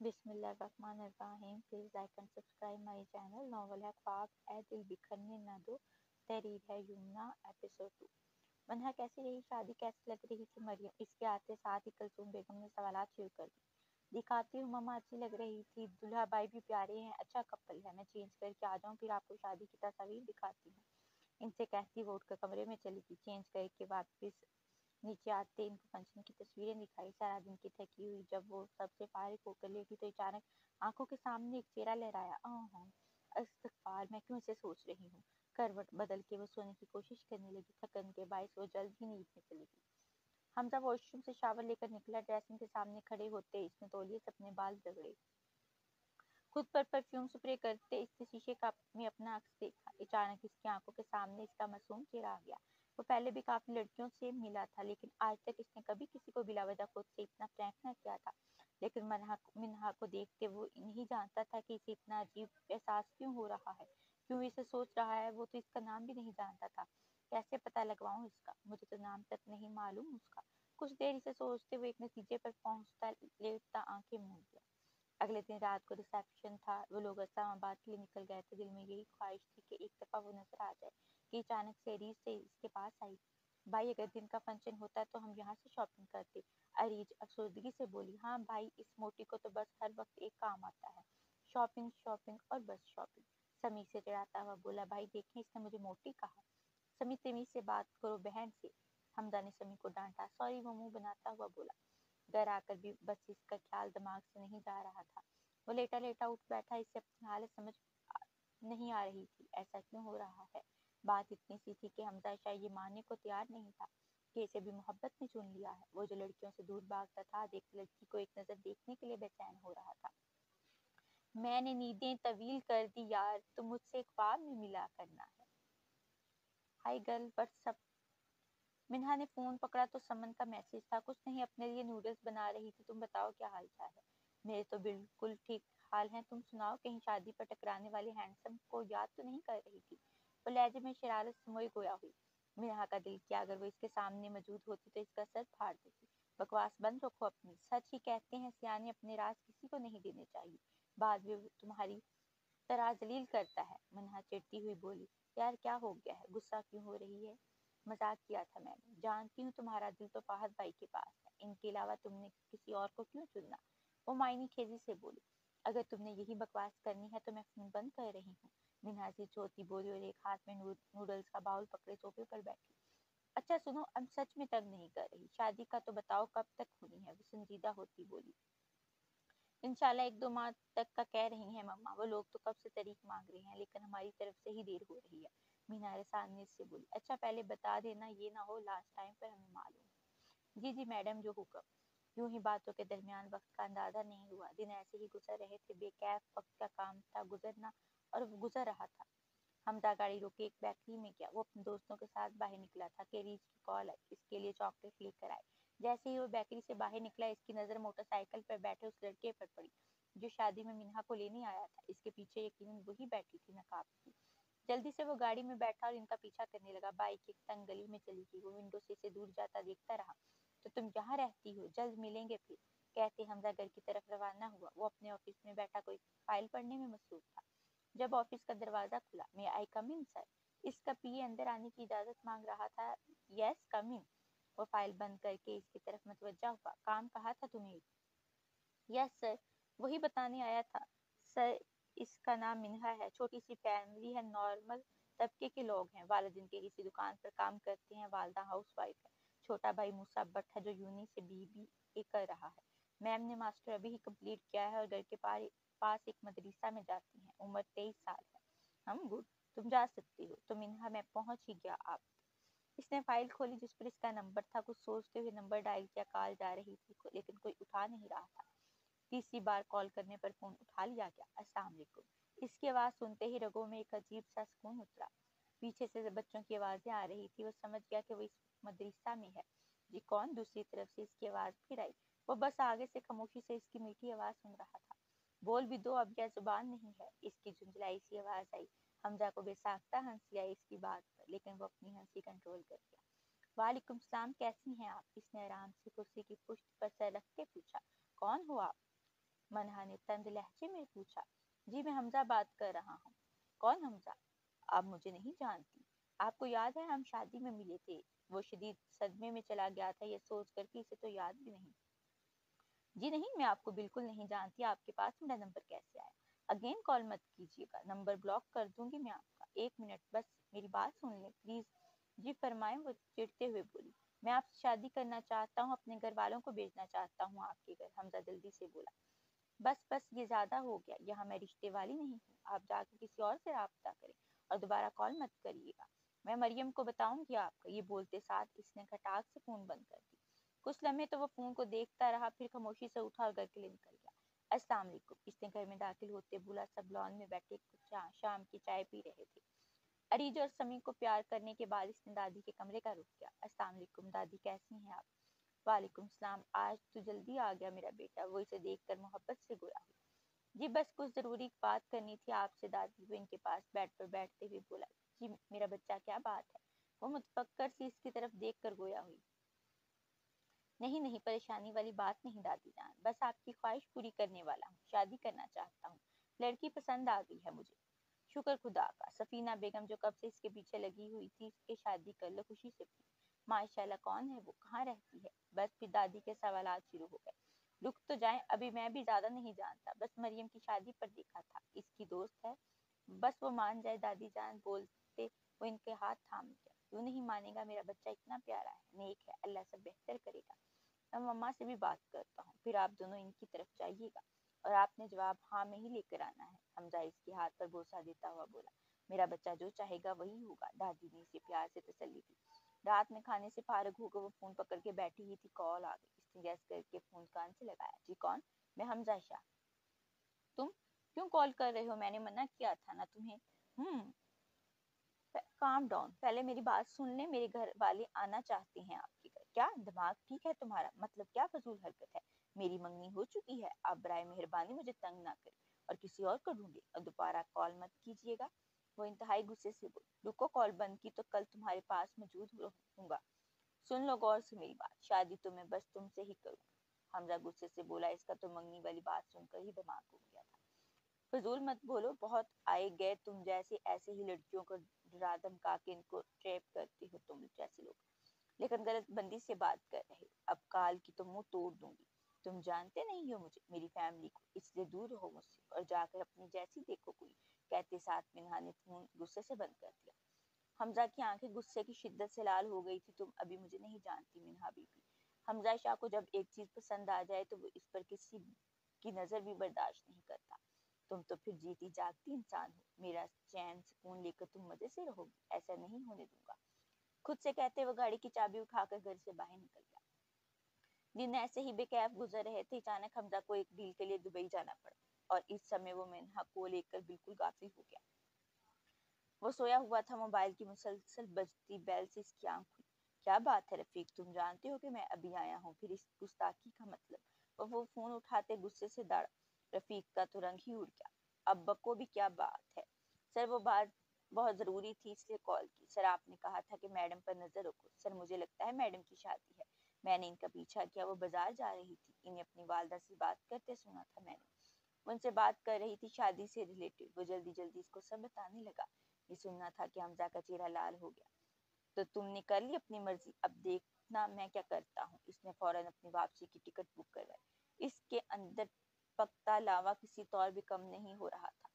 बिस्मिल्लाहिर्रहमानिर्रहीम please like and subscribe my channel novel है ख्वाब ए दिल बिखरने न दो तहरीर है यमुना एपिसोड टू मनहा कैसी रही, शादी कैसी लग रही थी मरियम? इसके आते साथ ही कलसूम बेगम ने सवाल शुरू कर दी दिखाती हूँ, मम्मा अच्छी लग रही थी। दुल्हा भाई भी प्यारे हैं अच्छा कपल है। मैं चेंज करके आ जाऊँ, फिर आपको शादी की तस्वीर दिखाती हूँ। इनसे कहती, वो उठकर कमरे में चली गई। चेंज करके वापस नीचे आते इनको फ़ंक्शन की तस्वीरें दिखाई, सारा दिन की थकी हुई, जब वो सबसे फारिग होकर लेटी तो अचानक आँखों के सामने एक चेहरा लहराया इस्तफार मैं क्यों इसे सोच रही हूँ? करवट बदल के वो सोने की कोशिश करने लगी, थकन के बायस वो जल्द ही नींद में चली गई। हमजा वॉशरूम से शावर लेकर निकला, ड्रेसिंग के सामने खड़े होते इसने तोलिए से अपने बाल रगड़े खुद पर परफ्यूम स्प्रे करते इसने शीशे का में अपना अक्स देखा, अचानक इसकी आँखों के सामने इसका मासूम चेहरा आ गया। वो पहले भी काफ़ी लड़कियों से मिला था, लेकिन आज तक इसने कभी किसी को बिला वजह खुद से इतना प्रैंक न किया था। लेकिन मनहा मिनहा को देखते वो नहीं जानता था कि इसे इतना अजीब एहसास क्यों हो रहा है, क्यों इसे सोच रहा है, वो तो इसका नाम भी नहीं जानता था। कैसे पता लगवाऊं इसका? मुझे तो नाम तक नहीं मालूम उसका। कुछ देर इसे सोचते हुए एक नतीजे पर पहुँचता लेटता आँखें मूंद गया अगले दिन रात को रिसेप्शन था, वो लोग इस्लामाबाद के लिए निकल गए थे। दिल में यही ख्वाहिश थी कि एक दफ़ा वो नज़र आ जाए कि अचानक से अरीज से इसके पास आई। भाई, अगर दिन का फ़ंक्शन होता तो हम यहाँ से शॉपिंग करते। अरीज अफसोदगी से बोली हाँ भाई, इस मोटी को तो बस हर वक्त एक काम आता है, शॉपिंग शॉपिंग और बस शॉपिंग। समी से चिढ़ाता हुआ बोला, भाई देखें इसने मुझे मोटी कहा। समी तमीज से बात करो बहन से। हमदा ने समी को डांटा, सॉरी, वो मुँह बनाता हुआ बोला घर आकर भी बस इसका ख्याल दिमाग से नहीं जा रहा था। वो लेटा लेटा उठ बैठा, इसे अपनी हालत समझ नहीं आ रही थी। ऐसा क्यों हो रहा है? बात इतनी सी थी कि हमजा शायद ये मानने को तैयार नहीं था कि इसे भी मोहब्बत ने चुन लिया है। वो जो लड़कियों से दूर भागता था देख लड़की को एक नज़र देखने के लिए बेचैन हो रहा था। मैंने नींदें तवील कर दी, यार तो मुझसे ख्वाब में मिला करना है। हाय गर्ल सब मिन्हा ने फ़ोन पकड़ा तो समन का मैसेज था, कुछ नहीं, अपने लिए नूडल्स बना रही थी। तुम बताओ क्या हाल चाल है? मेरे तो बिल्कुल ठीक हाल है। तुम सुनाओ, कहीं शादी पर टकराने वाले हैंडसम को याद तो नहीं कर रही थी? वो लहजे में शरारत समोई गोया हुई। मिन्हा का दिल किया, अगर वो इसके सामने मौजूद होती तो इसका सर फाड़ देती। बकवास बंद रखो अपनी। सच ही कहते हैं सियाने अपने राज किसी को नहीं देने चाहिए। बाद में तुम्हारी तरह जलील करता है। मिन्हा चिड़ती हुई बोली, यार, क्या हो गया है? गुस्सा क्यों हो रही है? मज़ाक किया था मैंने। जानती हूँ तुम्हारा दिल तो फाहद भाई के पास है। इनके अलावा तुमने किसी और को क्यों चुनना? वो मायनी खेजी से बोली, अगर तुमने यही बकवास करनी है तो मैं फ़ोन बंद कर रही हूँ। मीना से चौथी बोली और एक हाथ में नूडल्स का बाउल पकड़े सोफे पर बैठी। अच्छा सुनो अब सच में तंग नहीं कर रही। शादी का तो बताओ कब तक होनी है? वो संजीदा होती बोली। इंशाल्लाह एक दो माह तक का कह रही हैं मम्मा। वो लोग तो कब से तारीख मांग रहे हैं, लेकिन हमारी तरफ़ से ही देर हो रही है। मीनारे सामने से बोली अच्छा पहले बता देना, ये ना हो लास्ट टाइम पर हमें मालूम। जी जी, मैडम, जो हुक्म, यूँ ही बातों के दरमियान वक्त का अंदाज़ा नहीं हुआ। दिन ऐसे ही गुजर रहे थे, बेकैफ वक्त का काम था गुजरना और गुजर रहा था। हमदा गाड़ी रोके एक बेकरी में गया। वो अपने दोस्तों के साथ बाहर निकला था। कि की कॉल आई, इसके लिए चॉकलेट लेकर आए। जैसे ही वो बेकरी से बाहर निकला, इसकी नज़र मोटरसाइकिल पर बैठे उस लड़के पर पड़ी, जो शादी में मिन्हा को लेने आया था। इसके पीछे यकीनन वही बैठी थी, नकाब की जल्दी से वो गाड़ी में बैठा और इनका पीछा करने लगा। बाइक एक तंग गली में चली गई। वो विंडो से इसे दूर जाता देखता रहा। तो तुम यहाँ रहती हो? जल्द मिलेंगे फिर। कहते हमजा घर की तरफ़ रवाना हुआ। वो अपने ऑफ़िस में बैठा कोई फ़ाइल पढ़ने में मसरूफ था। जब ऑफ़िस का दरवाज़ा खुला मैं आई कम इन सर इसका पीए अंदर आने की इजाज़त मांग रहा था। यस कम इन वो फ़ाइल बंद करके इसकी तरफ़ मतवजा हुआ। काम कहा था तुम्हें? यस सर वही बताने आया था। सर इसका नाम मिनहा है। छोटी सी फैमिली है नॉर्मल तबके के लोग हैं। वालदिन के किसी दुकान पर काम करते हैं। वालदा हाउस वाइफ है। छोटा भाई मूसा भट्ट है, जो यूनी से बी बी कर रहा है। मैम ने मास्टर अभी ही कंप्लीट किया है और घर के पार, पास एक मदरसा में जाती हैं। उम्र तेईस साल है। हम गुड, तुम जा सकती हो। तो मिनहा, मैं पहुँच ही गया आप इसने फ़ाइल खोली जिस पर इसका नंबर था। कुछ सोचते हुए नंबर डायल किया। कॉल जा रही थी। लेकिन कोई उठा नहीं रहा था। तीसरी बार कॉल करने पर फ़ोन उठा लिया गया। अस्सलाम वालेकुम। इसकी आवाज़ सुनते ही रगों में एक अजीब सा सुकून उतरा। पीछे से बच्चों की आवाज़ें आ रही थी, वो समझ गया कि वो इस मदरसा में है। जी कौन? दूसरी तरफ़ से इसकी आवाज़ फिर आई। वो बस आगे से खामोशी से इसकी मीठी आवाज़ सुन रहा था। बोल भी दो, अब यह ज़ुबान नहीं है। इसकी झुंझलाई सी आवाज़ आई। हमजा को बेसाख्ता हँसी आई इसकी बात पर, लेकिन वो अपनी हँसी कंट्रोल कर गया वालेकुम सलाम, कैसी हैं आप? इसने आराम से कुर्सी की पुष्ट पर सर रख के पूछा, कौन हो आप? मनहा ने तंद लहजे में पूछा, जी, मैं हमजा बात कर रहा हूँ। कौन हमजा? आप मुझे नहीं जानती। आपको याद है हम शादी में मिले थे? वो शदीद सदमे में चला गया था ये सोच कर कि इसे तो याद भी नहीं। जी नहीं, मैं आपको बिल्कुल नहीं जानती। आपके पास मेरा नंबर कैसे आया? अगेन कॉल मत कीजिएगा। नंबर ब्लॉक कर दूँगी मैं आपका। एक मिनट, बस मेरी बात सुन ले, प्लीज़। जी, फरमाए, वो चिड़ते हुए बोली। मैं आपसे शादी करना चाहता हूँ, अपने घर वालों को भेजना चाहता हूँ आपके घर, हमजा जल्दी से बोला। बस बस ये ज़्यादा हो गया, यहाँ मैं रिश्ते वाली नहीं हूँ। आप जाकर किसी और से रबता करें और दोबारा कॉल मत करिएगा। मैं मरियम को बताऊँगी आपका, ये बोलते साथ इसने खटाक से फ़ोन बंद कर दी कुछ लम्हे तो वो फ़ोन को देखता रहा, फिर खामोशी से उठा और घर के लिए निकल गया। अस्सलाम वालेकुम इसने घर में दाखिल होते बोला सब लॉन में बैठे शाम की चाय पी रहे थे। अरीज और समी को प्यार करने के बाद इसने दादी के कमरे का रुख किया। अस्सलाम वालेकुम, दादी कैसी हैं आप? वालेकुम सलाम, आज तो जल्दी आ गया मेरा बेटा, वो इसे देखकर मोहब्बत से गोया जी बस कुछ ज़रूरी बात करनी थी, आपसे दादी वो इनके पास बेड पर बैठते हुए बोला, जी मेरा बच्चा क्या बात है? वो मुतफक्कर सी इसकी तरफ़ देख कर गोया हुई। नहीं नहीं, परेशानी वाली बात नहीं दादी जान, बस आपकी ख्वाहिश पूरी करने वाला हूँ, शादी करना चाहता हूँ। लड़की पसंद आ गई है मुझे। शुक्र खुदा का, सफीना बेगम जो कब से इसके पीछे लगी हुई थी, इसके शादी कर लो, खुशी से माशाल्लाह कौन है? वो कहाँ रहती है? बस फिर दादी के सवाल शुरू हो गए। रुक तो जाए, अभी मैं भी ज़्यादा नहीं जानता। बस मरियम की शादी पर देखा था। इसकी दोस्त है। बस वो मान जाए दादी जान बोलते, वो इनके हाथ थाम गया क्यों नहीं मानेगा? मेरा बच्चा इतना प्यारा है। नेक है। अल्लाह सब बेहतर करेगा। मैं मम्मा से भी बात करता हूँ। फिर आप दोनों इनकी तरफ़ जाइएगा। और आपने जवाब हाँ में ही लेकर आना है। हमजा इसके हाथ पर बोसा देता हुआ बोला, मेरा बच्चा जो चाहेगा वही होगा। दादी ने इसे प्यार से तसली दी। रात में खाने से फारग होकर वो फ़ोन पकड़ के बैठी हुई थी, कॉल आ गई। इसने गैस करके फ़ोन कान से लगाया। जी कौन? मैं हमजा शाह। तुम क्यों कॉल कर रहे हो? मैंने मना किया था ना तुम्हें। हम्म। काम डाउन पहले मेरी बात सुन ले, मेरे घर वाले आना चाहते हैं आपके घर। क्या दिमाग ठीक है तुम्हारा? मतलब क्या फजूल हरकत है? मेरी मंगनी हो चुकी है। आप बराए मेहरबानी मुझे तंग ना करें। और किसी और को ढूंढे। और दोबारा कॉल मत कीजिएगा। वो इंतहाई गुस्से से बोली रुको, कॉल बंद की तो कल तुम्हारे पास मौजूद रहूँगा। सुन लो गौर से मेरी बात, शादी तो मैं बस तुमसे ही करूँगा हमजा गुस्से से बोला, इसका तो मंगनी वाली बात सुनकर ही दिमाग हो गया था। फजूल मत बोलो, बहुत आए गए तुम जैसे, ऐसे ही लड़कियों को डरा धमका के इनको ट्रैप करती हो तुम जैसे लोग। लेकिन गलत बंदी से बात कर रहे, अब काल की तो मुँह तोड़ दूँगी। तुम जानते नहीं हो मुझे, मेरी फैमिली को इसलिए दूर रहो मुझसे, और जाकर अपनी जैसी देखो कोई। कहते साथ मिनहा ने फ़ोन गुस्से से बंद कर दिया। हमजा की आँखें गुस्से की शिद्दत से लाल हो गई थी, तुम अभी मुझे नहीं जानती मिनहा बीबी। हमजा शाह को जब एक चीज़ पसंद आ जाए तो वो इस पर किसी की नज़र भी बर्दाश्त नहीं करता। तुम तो फिर जीती जागती इंसान हो। मेरा चैन सुकून लेकर तुम मज़े से रहोगी। ऐसा नहीं होने दूँगा। खुद से कहते वो गाड़ी की चाबी उठाकर घर से बाहर निकल गया। दिन ऐसे ही बेकैफ गुजर रहे थे, अचानक हमजा को एक डील के लिए दुबई जाना पड़ा। और इस समय वो मिनहा को लेकर बिल्कुल गाफिल हो गया। वो सोया हुआ था मोबाइल की मुसलसल बजती बैल से इसकी आँख खुली। क्या बात है रफीक, तुम जानते हो कि मैं अभी आया हूँ? फिर इस गुस्ताखी का मतलब। वो वो फ़ोन उठाते गुस्से से दड़ा। रफीक का तो रंग ही उड़ गया। अब को भी क्या बात है? सर, वो बात बहुत ज़रूरी थी इसलिए कॉल की। सर, आपने कहा था कि मैडम पर नज़र रखो। सर, मुझे लगता है मैडम की शादी है। मैंने इनका पीछा किया। वो बाज़ार जा रही थी। इन्हें अपनी वालदा से बात करते सुना था मैंने। उनसे बात कर रही थी शादी से रिलेटेड। वो जल्दी जल्दी इसको सब बताने लगा। ये सुनना था कि हमजा का चेहरा लाल हो गया। तो तुमने कर ली अपनी मर्ज़ी। अब देखना मैं क्या करता हूँ। इसने फ़ौरन अपनी वापसी की टिकट बुक करवाई। इसके अंदर पकता लावा किसी तौर भी कम नहीं हो रहा था।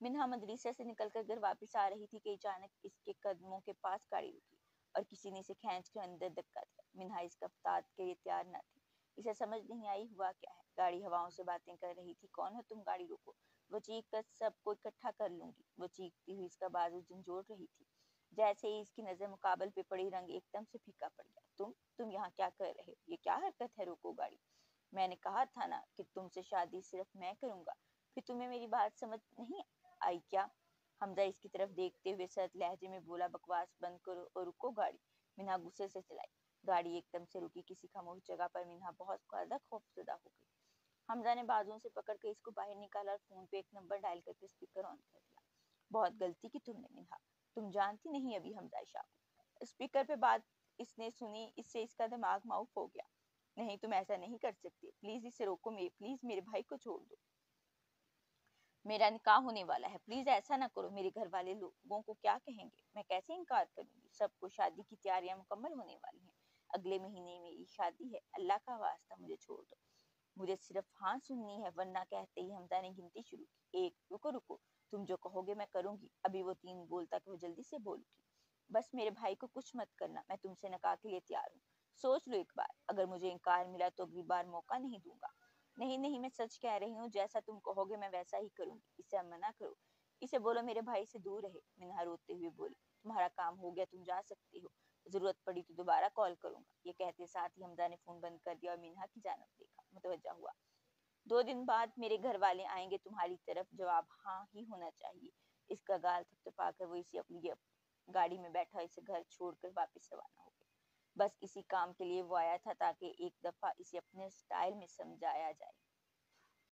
मिनहा मदरसे से निकलकर घर वापस आ रही थी कि अचानक इसके कदमों के पास गाड़ी रुकी और किसी ने इसे खींच कर अंदर धक्का दिया। मिनहा इस कफ्ताद के लिए तैयार न थी। इसे समझ नहीं आई, हुआ क्या है? गाड़ी हवाओं से बातें कर रही थी, कौन हो तुम गाड़ी रोको वो चीख कर सबको इकट्ठा कर लूँगी। वो चीखती हुई इसका बाजू झंझोड़ रही थी। जैसे ही इसकी नज़र मुकाबल पे पड़ी, रंग एकदम से फीका पड़ गया। तुम तुम यहाँ क्या कर रहे हो? ये क्या हरकत है? रोको गाड़ी। मैंने कहा था ना कि तुमसे शादी सिर्फ़ मैं करूँगा। फिर तुम्हें मेरी बात समझ नहीं आई क्या? हमजा इसकी तरफ़ देखते हुए सत लहजे में बोला, बकवास बंद करो और रुको गाड़ी। मिना गुस्से से चलाई। गाड़ी एकदम से रुकी किसी खामोश जगह पर, मिना बहुत ज़्यादा खौफजदा हो गई। हमजा ने बाजुओं से पकड़ के इसको बाहर निकाला और फ़ोन पे एक नंबर डायल करके स्पीकर ऑन कर दिया। बहुत गलती की तुमने मिन्हा तुम जानती नहीं अभी हमजा शाह को। स्पीकर पे बात इसने सुनी, इससे इसका दिमाग माउफ हो गया। नहीं, तुम ऐसा नहीं कर सकती। प्लीज़ इसे रोको मेरे, प्लीज़ मेरे भाई को छोड़ दो। मेरा निकाह होने वाला है। प्लीज़ ऐसा ना करो। मेरे घर वाले लोगों को क्या कहेंगे? मैं कैसे इनकार करूँगी? सबको शादी की तैयारियाँ मुकम्मल होने वाली हैं। अगले महीने मेरी शादी है, अल्लाह का वास्ता मुझे छोड़ दो। मुझे सिर्फ़ हाँ सुननी है, वरना कहते ही हमदा ने गिनती शुरू की। एक, रुको रुको, तुम जो कहोगे मैं करूँगी, अभी वो तीन बोलता कि वो जल्दी से बोल बस मेरे भाई को कुछ मत करना, मैं तुमसे नकाह के लिए तैयार हूँ। सोच लो एक बार, अगर मुझे इनकार मिला तो अगली बार मौका नहीं दूँगा। नहीं नहीं, मैं सच कह रही हूँ, जैसा तुम कहोगे मैं वैसा ही करूँगी। इसे मना करो। इसे बोलो मेरे भाई से दूर रहे, मिनहा रोते हुए बोली, तुम्हारा काम हो गया, तुम जा सकती हो। ज़रूरत पड़ी तो दोबारा कॉल करूँगा। ये कहते साथ ही हमदा ने फ़ोन बंद कर दिया और मिनहा की जानब देखा मुतवजा हुआ। दो दिन बाद मेरे घर वाले आएँगे तुम्हारी तरफ़, जवाब हाँ ही होना चाहिए। इसका गाल थपथपा कर वो इसे अपनी गाड़ी में बैठा इसे घर छोड़कर वापस रवाना हो गया। बस इसी काम के लिए वो आया था ताकि एक दफ़ा इसे अपने स्टाइल में समझाया जाए।